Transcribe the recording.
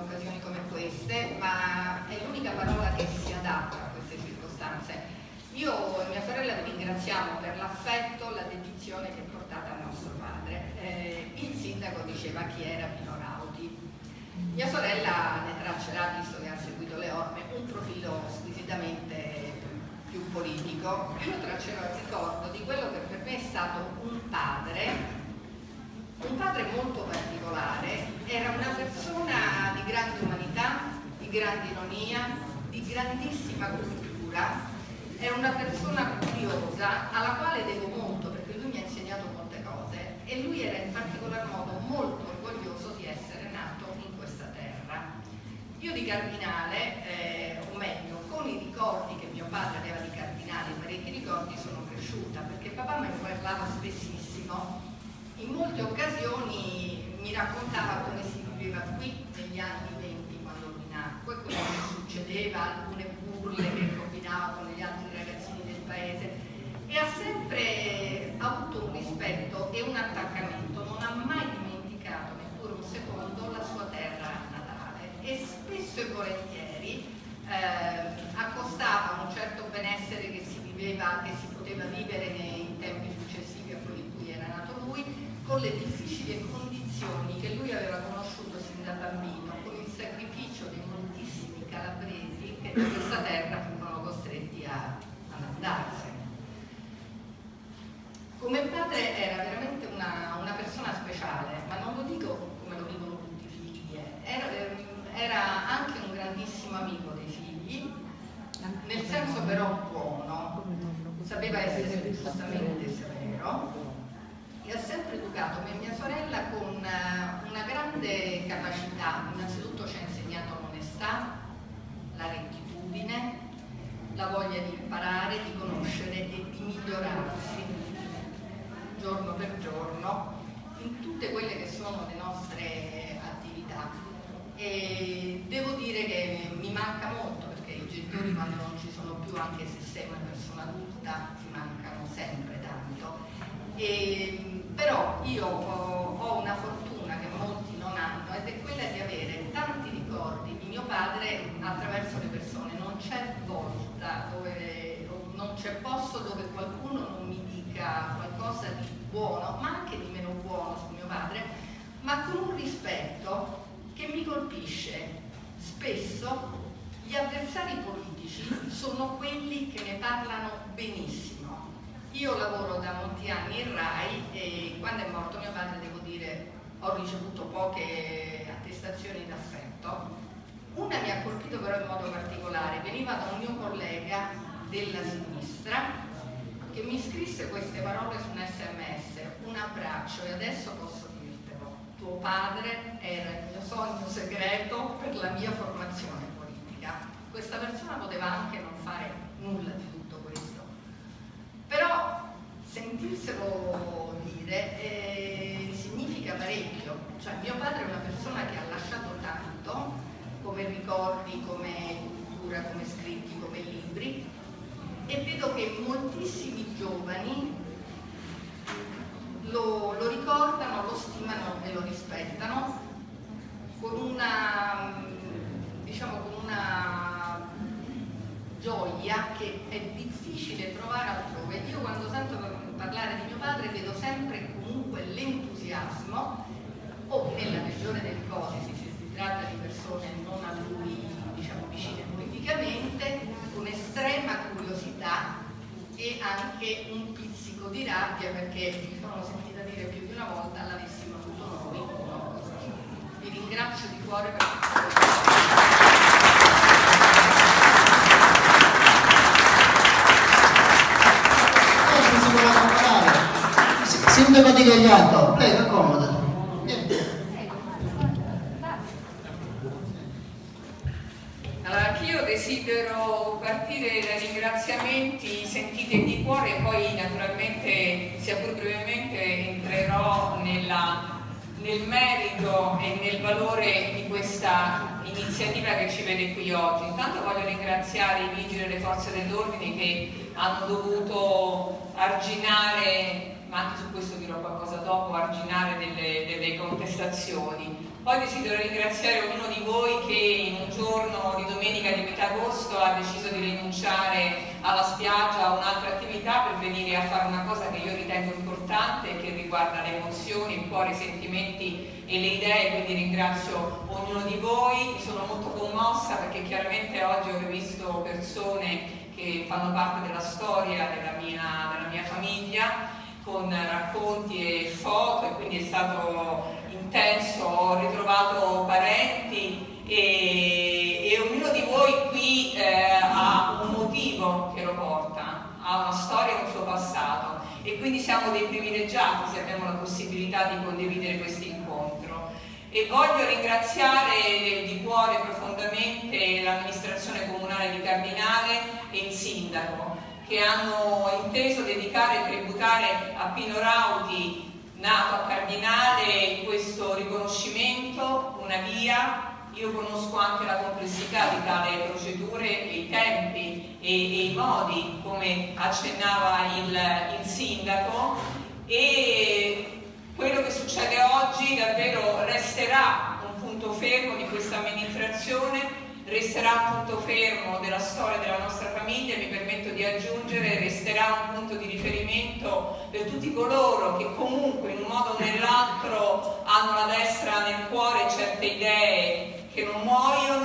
occasioni come queste, ma è l'unica parola che si adatta a queste circostanze. Io e mia sorella vi ringraziamo per l'affetto, la dedizione che portate a nostro padre. Eh, il sindaco diceva chi era Pino Rauti. Mia sorella ne traccerà, visto che ha seguito le orme, un profilo squisitamente più politico. Io traccerò il ricordo di quello che per me è stato un padre un padre molto particolare, era una persona grande umanità, di grande ironia, di grandissima cultura, era una persona curiosa alla quale devo molto perché lui mi ha insegnato molte cose e lui era in particolar modo molto orgoglioso di essere nato in questa terra. Io di Cardinale, eh, o meglio, con i ricordi che mio padre aveva di Cardinale, parecchi ricordi, sono cresciuta perché papà me ne parlava spessissimo in molte occasioni mi raccontava come viveva qui negli anni 20 quando lui nacque, come succedeva, alcune burle che combinava con gli altri ragazzini del paese e ha sempre avuto un rispetto e un attaccamento, non ha mai dimenticato neppure un secondo la sua terra natale. E spesso e volentieri eh, accostava un certo benessere che si viveva, che si poteva vivere nei tempi successivi a quelli in cui era nato lui con le difficili condizioni che lui aveva conosciuto sin da bambino, con il sacrificio di moltissimi calabresi che da questa terra furono costretti a, ad andarsene. Come padre era veramente una, una, persona speciale, ma non lo dico come lo dicono tutti i figli, eh. era, era anche un grandissimo amico dei figli, nel senso però buono, sapeva essere giustamente severo e ha sempre educato me e mia sorella con eh, una grande capacità, innanzitutto ci ha insegnato l'onestà, la rettitudine, la voglia di imparare, di conoscere e di migliorarsi giorno per giorno in tutte quelle che sono le nostre attività. E devo dire che mi manca molto perché i genitori quando non ci sono più, anche se sei una persona adulta, ti mancano sempre tanto. E però io ho, ho una fortuna che molti non hanno ed è quella di avere tanti ricordi di mio padre attraverso le persone, non c'è volta dove c'è posto dove qualcuno non mi dica qualcosa di buono, ma anche di meno buono su mio padre, ma con un rispetto che mi colpisce. Spesso gli avversari politici sono quelli che ne parlano benissimo io lavoro da molti anni in RAI e quando è morto mio padre, devo dire, ho ricevuto poche attestazioni d'affetto. Una mi ha colpito però in modo particolare, veniva da un mio collega della sinistra che mi scrisse queste parole su un sms, un abbraccio e adesso posso dirtelo, tuo padre era il mio sogno segreto per la mia formazione politica. Questa persona poteva anche non fare nulla di tutto questo, però sentirselo dire eh, significa parecchio. Cioè, mio padre è una persona che ha lasciato tanto, come ricordi, come cultura, come scritti, come libri, e vedo che moltissimi giovani lo, lo ricordano, lo stimano e lo rispettano con una, diciamo, con una gioia che è difficile trovare altrove. Io quando sento parlare di mio padre vedo sempre comunque l'entusiasmo o nella regione dell'ipotesi se si tratta di persone non a lui diciamo vicine politicamente, un'estrema curiosità e anche un pizzico di rabbia perché mi sono sentita dire più di una volta l'avessimo avuto noi. Vi ringrazio di cuore per questo. Sindaco di Gagliardo, prego, Allora, anch'io desidero partire dai ringraziamenti sentiti di cuore e poi naturalmente, sia pur brevemente, entrerò nella, nel merito e nel valore di questa iniziativa che ci vede qui oggi. Intanto voglio ringraziare i vigili e le forze dell'ordine che hanno dovuto arginare ma anche su questo dirò qualcosa dopo, arginare delle, delle contestazioni. Poi desidero ringraziare ognuno di voi che in un giorno di domenica di metà agosto ha deciso di rinunciare alla spiaggia, a un'altra attività per venire a fare una cosa che io ritengo importante che riguarda le emozioni, il cuore, i sentimenti e le idee, quindi ringrazio ognuno di voi. Sono molto commossa perché chiaramente oggi ho visto persone che fanno parte della storia della mia, della mia famiglia con racconti e foto e quindi è stato intenso, ho ritrovato parenti e, e ognuno di voi qui eh, ha un motivo che lo porta, ha una storia e un suo passato e quindi siamo dei privilegiati se abbiamo la possibilità di condividere questo incontro. E voglio ringraziare di cuore profondamente l'amministrazione comunale di Cardinale e il sindaco che hanno inteso dedicare e tributare a Pino Rauti nato a Cardinale via, io conosco anche la complessità di tale procedure e i tempi e, e i modi, come accennava il, il sindaco, e quello che succede oggi davvero resterà un punto fermo di questa amministrazione resterà un punto fermo della storia della nostra famiglia mi permetto di aggiungere resterà un punto di riferimento per tutti coloro che comunque in un modo o nell'altro hanno la destra nel cuore certe idee che non muoiono